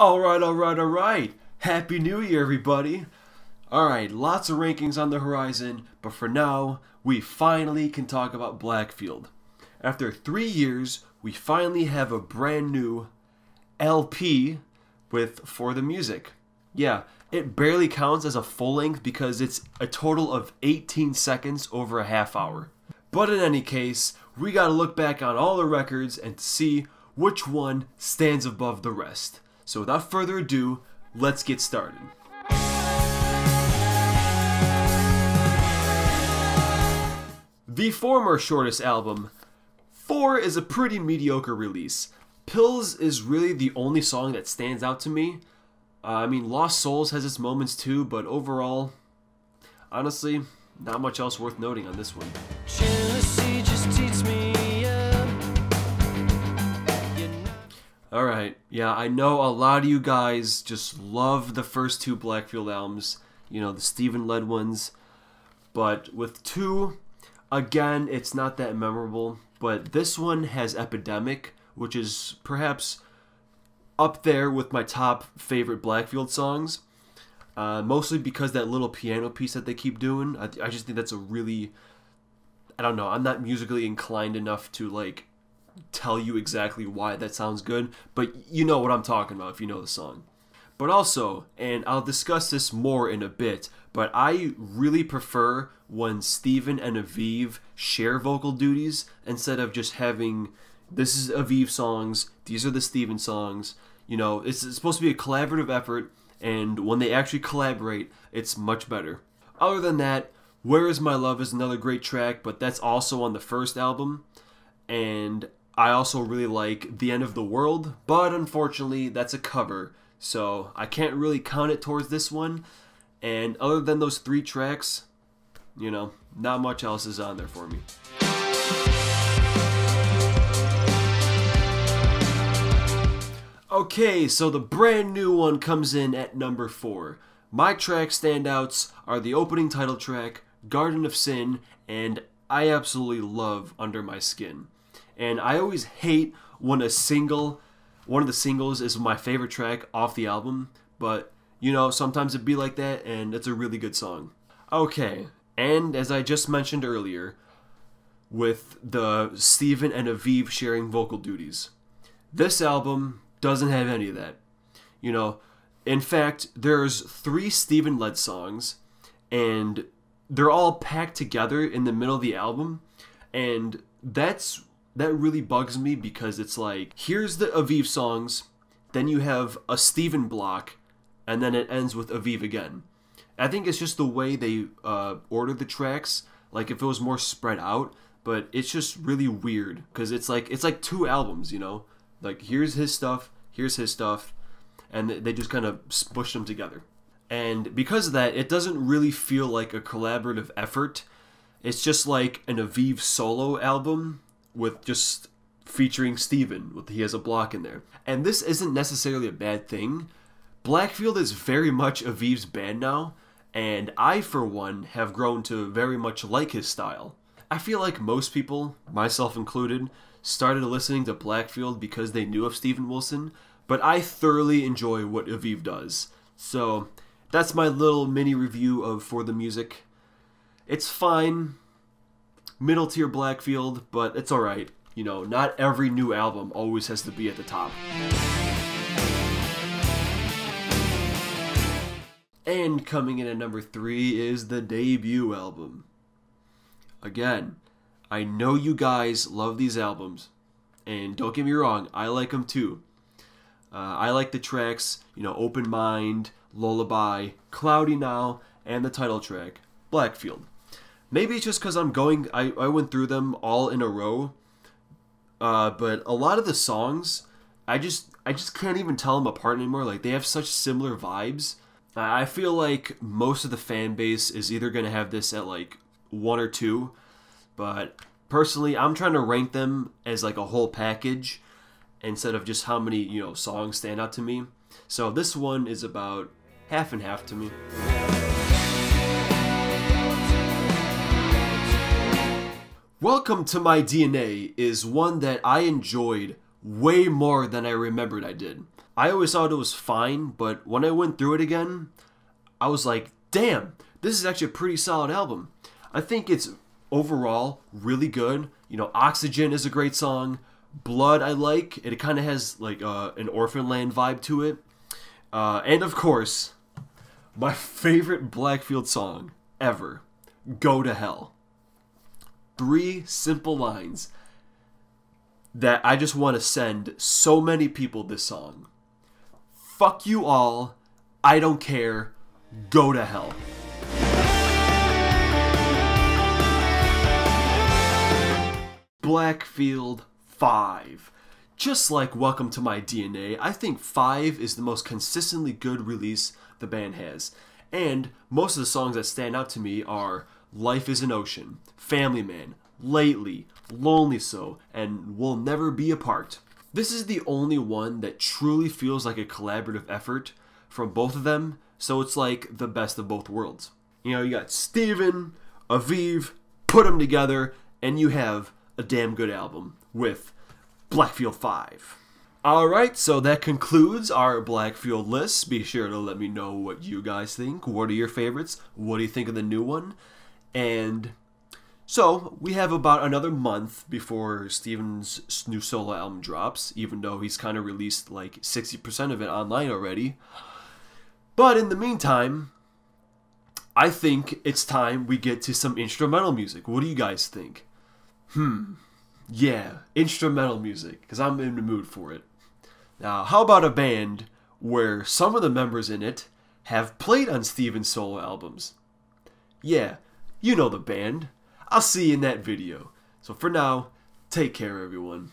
Alright, alright, alright. Happy New Year, everybody. Alright, lots of rankings on the horizon, but for now, we finally can talk about Blackfield. After three years, we finally have a brand new LP with For the Music. Yeah, it barely counts as a full length because it's a total of 18 seconds over a half hour. But in any case, we gotta look back on all the records and see which one stands above the rest. So without further ado, let's get started. The former shortest album, 4 is a pretty mediocre release. Pills is really the only song that stands out to me. Uh, I mean, Lost Souls has its moments too, but overall, honestly, not much else worth noting on this one. Alright, yeah, I know a lot of you guys just love the first two Blackfield albums, you know, the Steven led ones. But with two, again, it's not that memorable. But this one has Epidemic, which is perhaps up there with my top favorite Blackfield songs. Uh, mostly because that little piano piece that they keep doing. I, I just think that's a really. I don't know. I'm not musically inclined enough to, like, tell you exactly why that sounds good, but you know what I'm talking about if you know the song. But also, and I'll discuss this more in a bit, but I really prefer when Steven and Aviv share vocal duties instead of just having this is Aviv songs, these are the Steven songs. You know, it's, it's supposed to be a collaborative effort, and when they actually collaborate, it's much better. Other than that, Where Is My Love is another great track, but that's also on the first album. And I also really like The End of the World, but unfortunately, that's a cover, so I can't really count it towards this one. And other than those three tracks, you know, not much else is on there for me. Okay, so the brand new one comes in at number 4. My track standouts are the opening title track, Garden of Sin, and I absolutely love Under My Skin. And I always hate when a single, one of the singles is my favorite track off the album, but you know, sometimes it be like that, and it's a really good song. Okay, and as I just mentioned earlier, with the Steven and Aviv sharing vocal duties, this album doesn't have any of that. You know, in fact, there's three Steven led songs, and they're all packed together in the middle of the album, and that's that really bugs me because it's like here's the Aviv songs, then you have a Steven block, and then it ends with Aviv again. I think it's just the way they uh, ordered the tracks. Like if it was more spread out, but it's just really weird because it's like it's like two albums, you know. Like here's his stuff, here's his stuff, and they just kind of push them together. And because of that, it doesn't really feel like a collaborative effort. It's just like an Aviv solo album with just featuring Steven. With he has a block in there, and this isn't necessarily a bad thing. Blackfield is very much Aviv's band now, and I, for one, have grown to very much like his style. I feel like most people, myself included, started listening to Blackfield because they knew of Steven Wilson, but I thoroughly enjoy what Aviv does. So, that's my little mini review of For the Music. It's fine, middle tier Blackfield, but it's alright. You know, not every new album always has to be at the top. And coming in at number three is the debut album. Again, I know you guys love these albums, and don't get me wrong, I like them too. Uh, I like the tracks, you know, Open Mind, Lullaby, Cloudy Now, and the title track, Blackfield. Maybe it's just because I'm going, I, I went through them all in a row, uh, but a lot of the songs, I just, I just can't even tell them apart anymore. Like, they have such similar vibes. I feel like most of the fan base is either going to have this at like one or two, but personally, I'm trying to rank them as like a whole package instead of just how many, you know, songs stand out to me. So this one is about half and half to me. Welcome to My DNA is one that I enjoyed way more than I remembered I did. I always thought it was fine, but when I went through it again, I was like, damn, this is actually a pretty solid album. I think it's overall really good. You know, Oxygen is a great song. Blood I like. It kind of has like uh, an Orphaned Land vibe to it. Uh, and of course, my favorite Blackfield song ever, Go to Hell. Three simple lines that I just want to send so many people this song. Fuck you all. I don't care. Go to hell. Blackfield 5. Just like Welcome to My DNA, I think 5 is the most consistently good release the band has. And most of the songs that stand out to me are Life is an Ocean, Family Man, Lately, Lonely Soul, and We'll Never Be Apart. This is the only one that truly feels like a collaborative effort from both of them, so it's like the best of both worlds. You know, you got Steven, Aviv, put them together, and you have a damn good album with Blackfield 5. Alright, so that concludes our Blackfield list. Be sure to let me know what you guys think. What are your favorites? What do you think of the new one? And so we have about another month before Steven's new solo album drops, even though he's kind of released like 60% of it online already. But in the meantime, I think it's time we get to some instrumental music. What do you guys think? Hmm. Yeah, instrumental music, because I'm in the mood for it. Now, how about a band where some of the members in it have played on Steven's solo albums? Yeah, you know the band. I'll see you in that video. So for now, take care everyone.